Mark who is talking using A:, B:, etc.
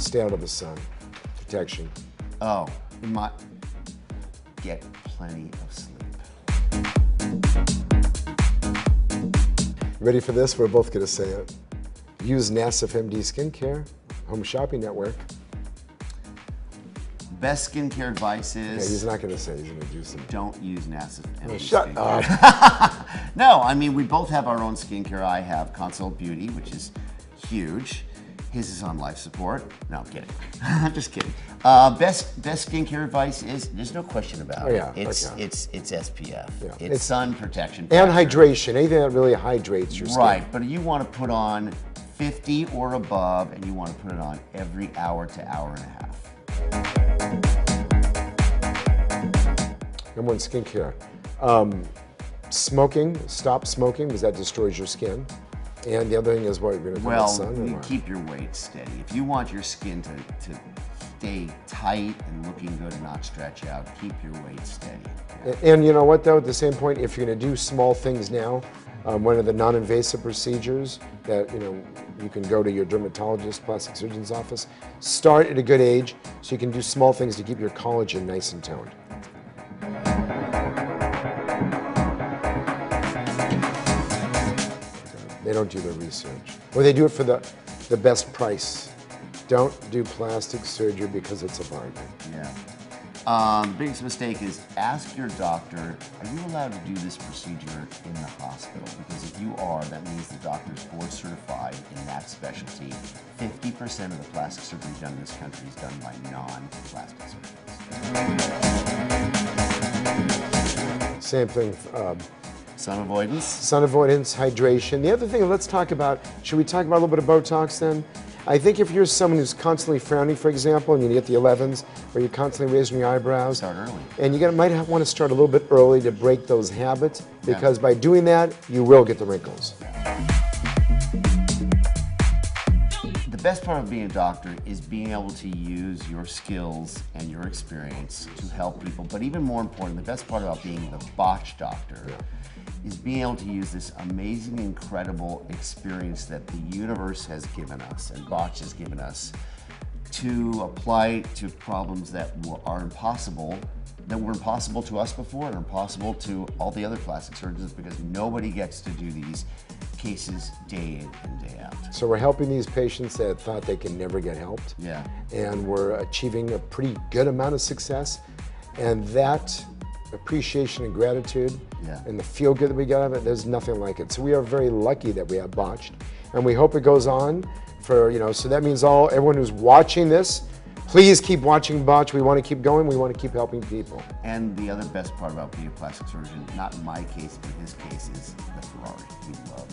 A: stay out of the sun. Protection.
B: Oh, might get plenty of sleep.
A: Ready for this? We're both going to say it. Use Nassif MD Skincare, Home Shopping Network.
B: Best skincare advice
A: Yeah,
B: is
A: he's not going to say. He's going to do some.
B: don't use Nassif. MD
A: Shut
B: skincare.
A: up.
B: No, I mean we both have our own skincare. I have Consult Beauty, which is huge. His is on life support. No, I'm kidding. I'm just kidding. Uh, best best skincare advice is there's no question about
A: Oh, yeah,
B: it. It's
A: okay.
B: it's it's SPF.
A: Yeah.
B: It's,
A: It's-
B: sun protection.
A: And hydration. Anything that really hydrates your skin.
B: Right, but you want to put on 50 or above, and you want to put it on every hour to hour and a half.
A: Number one, skincare. Um, smoking, stop smoking because that destroys your skin. And the other thing is what you're going to do
B: Well,
A: sun.
B: you keep your weight steady. If you want your skin to, to stay tight and looking good and not stretch out, keep your weight steady.
A: And, and you know what, though, at the same point, if you're going to do small things now, um, one of the non-invasive procedures that you know you can go to your dermatologist, plastic surgeon's office, start at a good age, so you can do small things to keep your collagen nice and toned. They don't do their research, or they do it for the the best price. Don't do plastic surgery because it's a bargain.
B: Yeah. Um, biggest mistake is ask your doctor, are you allowed to do this procedure in the hospital? Because if you are, that means the doctor is board certified in that specialty. 50% of the plastic surgery done in this country is done by non-plastic surgeons.
A: Same thing. Um,
B: Sun avoidance.
A: sun avoidance, hydration. The other thing, let's talk about, should we talk about a little bit of Botox then? I think if you're someone who's constantly frowning, for example, and you get the 11s, or you're constantly raising your eyebrows,
B: Start early.
A: and you might want to start a little bit early to break those habits, because by doing that, you will get the wrinkles.
B: Best part of being a doctor is being able to use your skills and your experience to help people. But even more important, the best part about being the botch doctor is being able to use this amazing, incredible experience that the universe has given us and botch has given us to apply to problems that are impossible, that were impossible to us before and impossible to all the other plastic surgeons because nobody gets to do these cases day in and day out.
A: So we're helping these patients that thought they can never get helped.
B: Yeah.
A: And we're achieving a pretty good amount of success. And that appreciation and gratitude
B: Yeah.
A: and the feel good that we get out of it, there's nothing like it. So we are very lucky that we have botched. And we hope it goes on for, you know, so that means all everyone who's watching this, please keep watching Botched. We want to keep going. We want to keep helping people.
B: And the other best part about being a plastic surgeon, not in my case, but his case, is the Ferrari. We love.